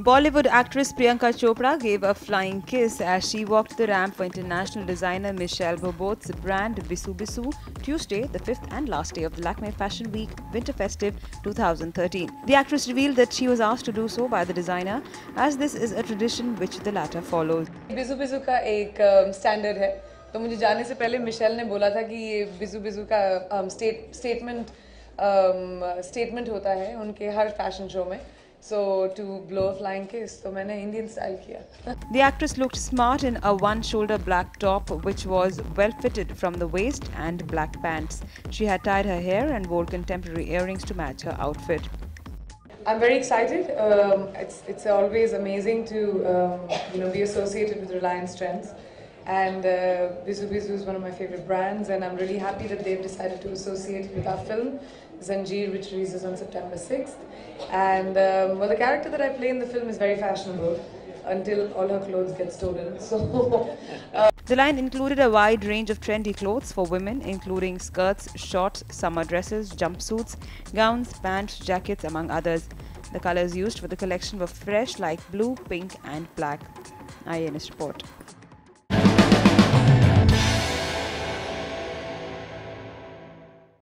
Bollywood actress Priyanka Chopra gave a flying kiss as she walked the ramp for international designer Michelle Bohbot's brand Bisou Bisou Tuesday, the fifth and last day of the Lakme Fashion Week Winter Festive 2013. The actress revealed that she was asked to do so by the designer as this is a tradition which the latter follows. Bisou Bisou ka ek um, standard hai. तो मुझे जाने से पहले Michel ने बोला था कि ये बिजू बिजू का um, स्टेटमेंट um, statement होता है उनके हर फैशन शो में so to blow a flying kiss so maine indian style here. the actress looked smart in a one shoulder black top which was well fitted from the waist and black pants she had tied her hair and wore contemporary earrings to match her outfit I'm very excited. Um, it's, it's always amazing to um, you know, be associated with Reliance Trends and uh, Bisou Bisou is one of my favorite brands, and I'm really happy that they've decided to associate it with our film Zanjeer, which releases on September 6th. And um, well, the character that I play in the film is very fashionable until all her clothes get stolen. So. Uh, The line included a wide range of trendy clothes for women, including skirts, shorts, summer dresses, jumpsuits, gowns, pants, jackets, among others. The colors used for the collection were fresh like blue, pink, and black. IANS report.